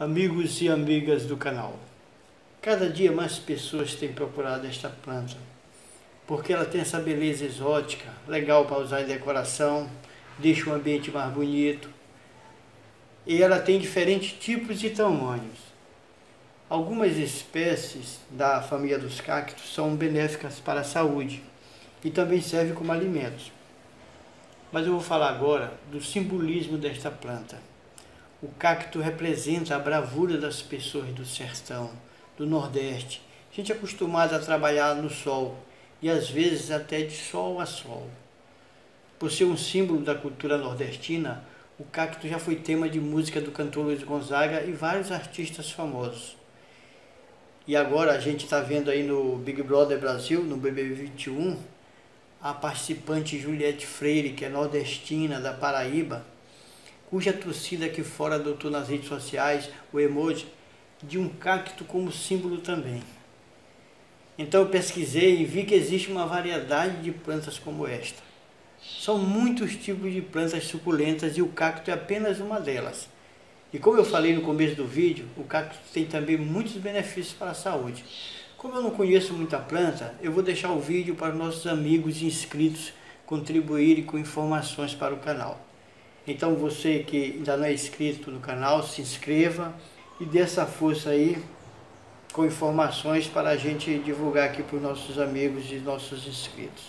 Amigos e amigas do canal, cada dia mais pessoas têm procurado esta planta, porque ela tem essa beleza exótica, legal para usar em decoração, deixa o ambiente mais bonito, e ela tem diferentes tipos e tamanhos. Algumas espécies da família dos cactos são benéficas para a saúde e também servem como alimentos. Mas eu vou falar agora do simbolismo desta planta. O cacto representa a bravura das pessoas do sertão, do Nordeste, gente acostumada a trabalhar no sol e às vezes até de sol a sol. Por ser um símbolo da cultura nordestina, o cacto já foi tema de música do cantor Luiz Gonzaga e vários artistas famosos. E agora a gente está vendo aí no Big Brother Brasil, no BBB 21, a participante Juliette Freire, que é nordestina da Paraíba, cuja torcida aqui fora adotou nas redes sociais o emoji de um cacto como símbolo também. Então eu pesquisei e vi que existe uma variedade de plantas como esta. São muitos tipos de plantas suculentas e o cacto é apenas uma delas. E como eu falei no começo do vídeo, o cacto tem também muitos benefícios para a saúde. Como eu não conheço muita planta, eu vou deixar o vídeo para nossos amigos e inscritos contribuírem com informações para o canal. Então você que ainda não é inscrito no canal, se inscreva e dê essa força aí com informações para a gente divulgar aqui para os nossos amigos e nossos inscritos.